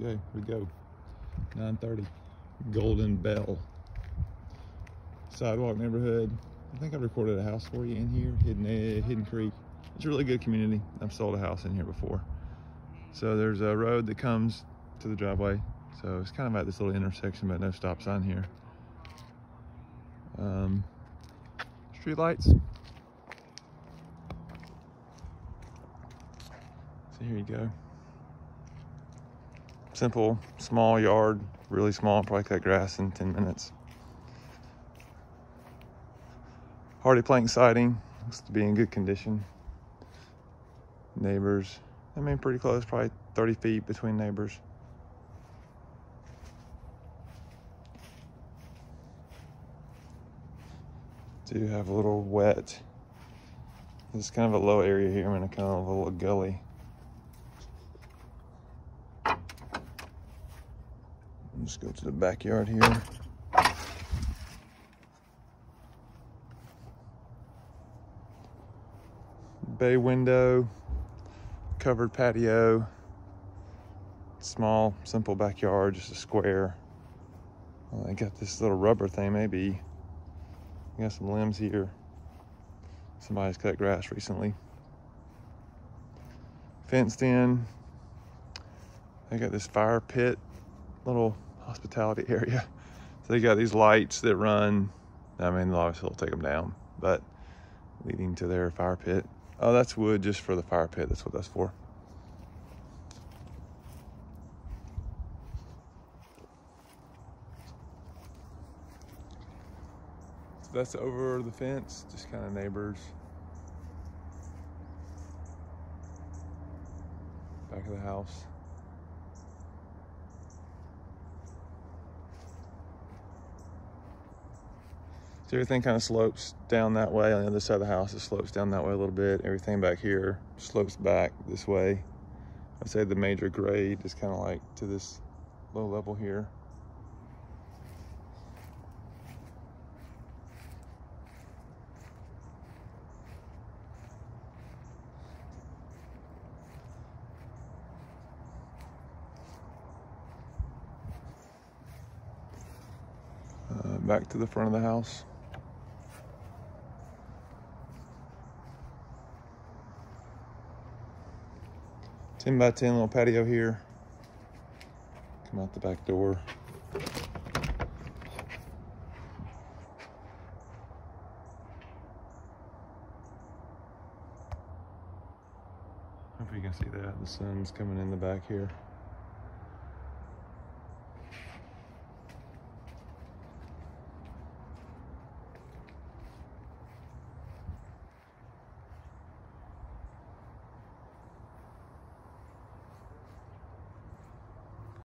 Okay, here we go. 930. Golden Bell. Sidewalk neighborhood. I think I recorded a house for you in here, Hidden, Hidden Creek. It's a really good community. I've sold a house in here before. So there's a road that comes to the driveway. So it's kind of at this little intersection, but no stop sign here. Um, street lights. So here you go. Simple, small yard, really small, probably cut grass in 10 minutes. HardiePlank siding, looks to be in good condition. Neighbors, I mean pretty close, probably 30 feet between neighbors. Do have a little wet. Is kind of a low area here. I'm in a kind of a little gully. Let's go to the backyard here. Bay window, covered patio, small, simple backyard, just a square. I got this little rubber thing, maybe. I got some limbs here. Somebody's cut grass recently. Fenced in. I got this fire pit, little hospitality area. So they got these lights that run. I mean, obviously they'll take them down, but leading to their fire pit. Oh, that's wood just for the fire pit. That's what that's for. So that's over the fence, just kind of neighbors. Back of the house. So everything kind of slopes down that way. On the other side of the house, it slopes down that way a little bit. Everything back here slopes back this way. I'd say the major grade is kind of like to this low level here. Uh, back to the front of the house. 10 by 10 little patio here. Come out the back door. Hope you can see that. The sun's coming in the back here.